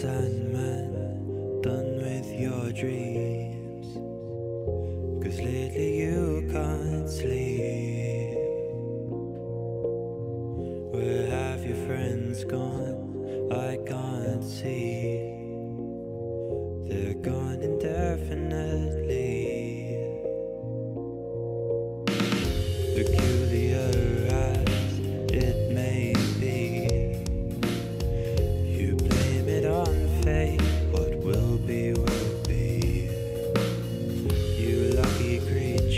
Sandman done with your dreams? Cause lately you can't sleep. Where have your friends gone? I can't see. They're gone indefinitely.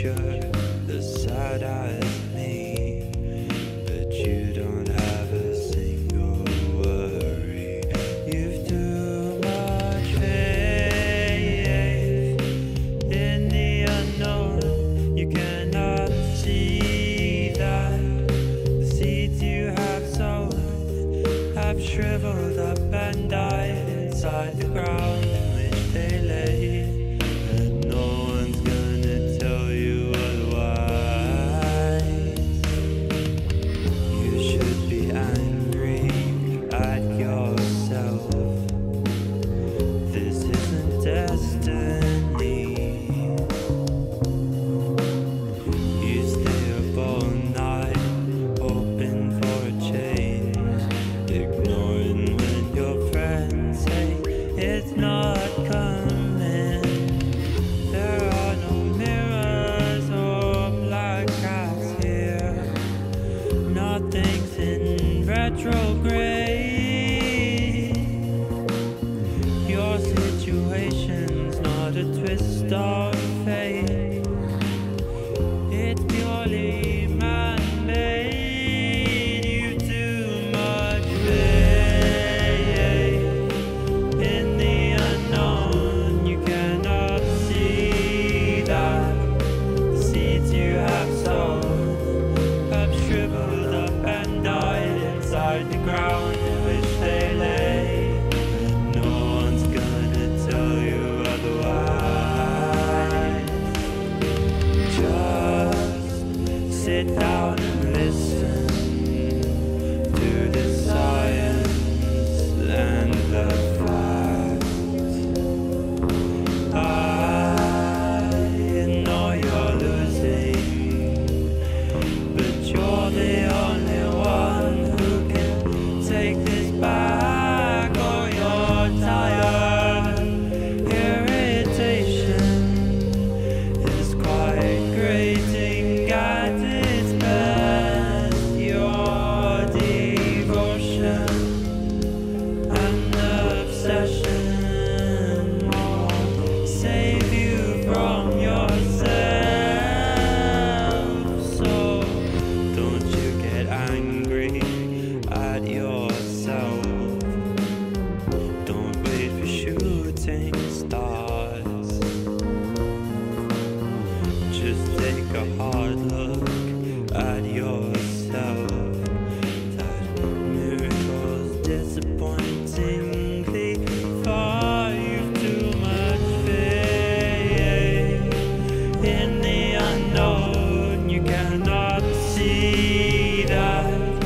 The sad eyes me. But you don't have a single worry. You've too much faith in the unknown. You cannot see that the seeds you have sown have shriveled up and died inside the ground Nothing's in retrograde. Your situation's not a twist of fate. Down take a hard look at yourself. That miracle's disappointingly too much faith in the unknown. You cannot see that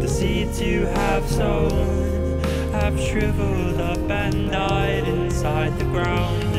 the seeds you have sown have shriveled up and died inside the ground